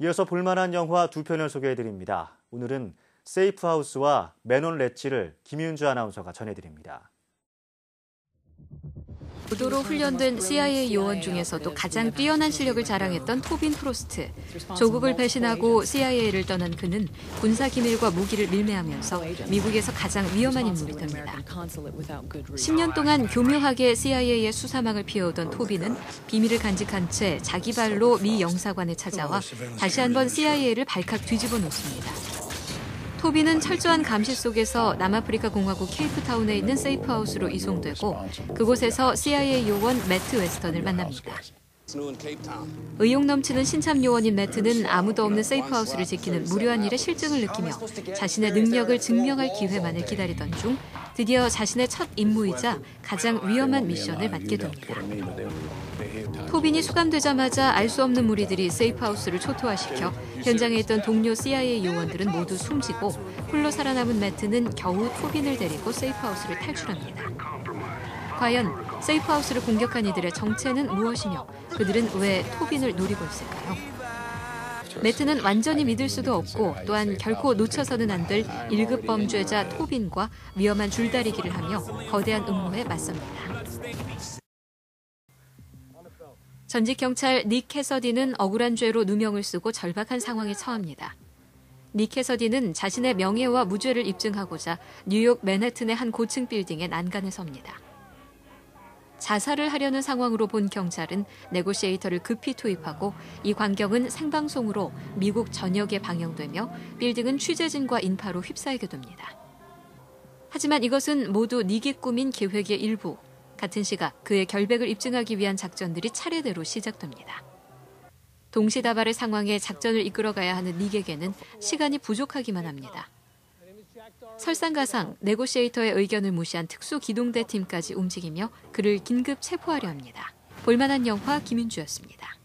이어서 볼만한 영화 두 편을 소개해드립니다. 오늘은 세이프하우스와 맨온 렛치를 김윤주 아나운서가 전해드립니다. 고도로 훈련된 CIA 요원 중에서도 가장 뛰어난 실력을 자랑했던 토빈 프로스트. 조국을 배신하고 CIA를 떠난 그는 군사 기밀과 무기를 밀매하면서 미국에서 가장 위험한 인물이 됩니다. 10년 동안 교묘하게 CIA의 수사망을 피해오던 토빈은 비밀을 간직한 채 자기 발로 미 영사관에 찾아와 다시 한번 CIA를 발칵 뒤집어 놓습니다. 토비는 철저한 감시 속에서 남아프리카 공화국 케이프타운에 있는 세이프하우스로 이송되고 그곳에서 CIA 요원 매트 웨스턴을 만납니다. 의욕 넘치는 신참 요원인 매트는 아무도 없는 세이프하우스를 지키는 무료한 일에 싫증을 느끼며 자신의 능력을 증명할 기회만을 기다리던 중 드디어 자신의 첫 임무이자 가장 위험한 미션을 맡게 됩니다. 토빈이 수감되자마자 알 수 없는 무리들이 세이프하우스를 초토화시켜 현장에 있던 동료 CIA 요원들은 모두 숨지고 홀로 살아남은 매트는 겨우 토빈을 데리고 세이프하우스를 탈출합니다. 과연 세이프하우스를 공격한 이들의 정체는 무엇이며 그들은 왜 토빈을 노리고 있을까요? 매트는 완전히 믿을 수도 없고 또한 결코 놓쳐서는 안 될 1급 범죄자 토빈과 위험한 줄다리기를 하며 거대한 음모에 맞섭니다. 전직 경찰 닉 캐서디는 억울한 죄로 누명을 쓰고 절박한 상황에 처합니다. 닉 캐서디는 자신의 명예와 무죄를 입증하고자 뉴욕 맨해튼의 한 고층 빌딩에 난간에 섭니다. 자살을 하려는 상황으로 본 경찰은 네고시에이터를 급히 투입하고 이 광경은 생방송으로 미국 전역에 방영되며 빌딩은 취재진과 인파로 휩싸이게 됩니다. 하지만 이것은 모두 닉이 꾸민 계획의 일부. 같은 시각 그의 결백을 입증하기 위한 작전들이 차례대로 시작됩니다. 동시다발의 상황에 작전을 이끌어가야 하는 닉에게는 시간이 부족하기만 합니다. 설상가상 네고시에이터의 의견을 무시한 특수 기동대 팀까지 움직이며 그를 긴급 체포하려 합니다. 볼만한 영화 김윤주였습니다.